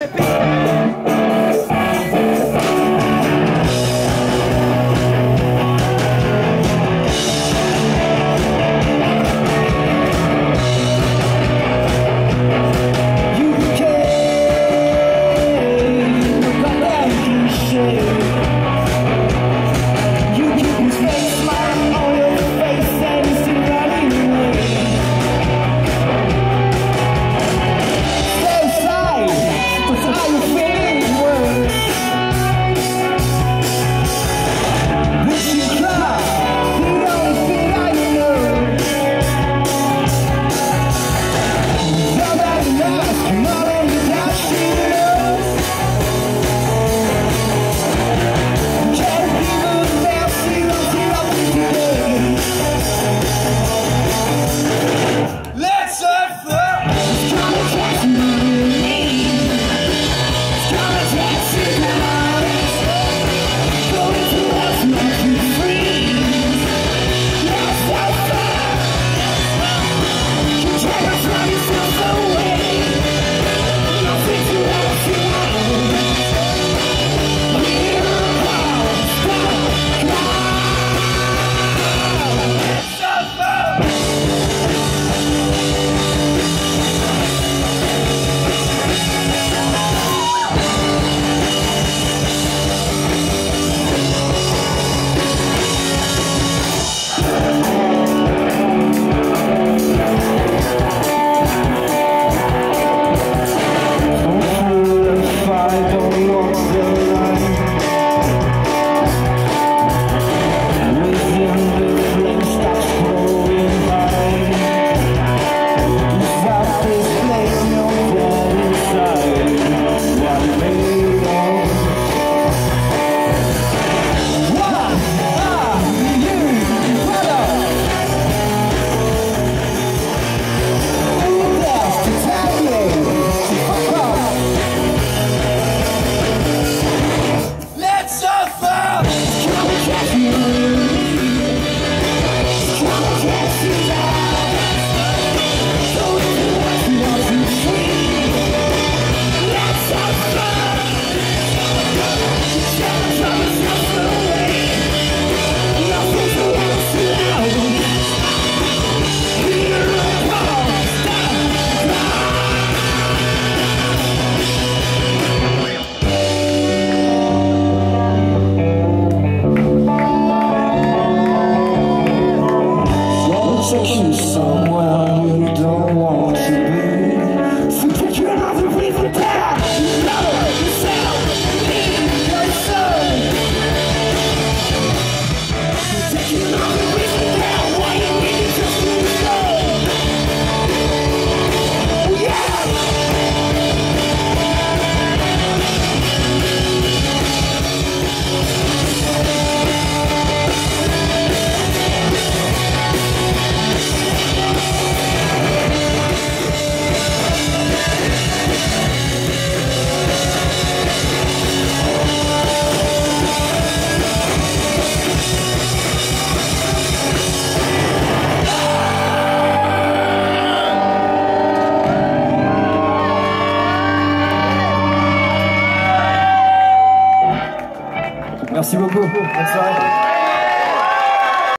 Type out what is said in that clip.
Uh. someone you don't want. Merci beaucoup. Bonne soirée.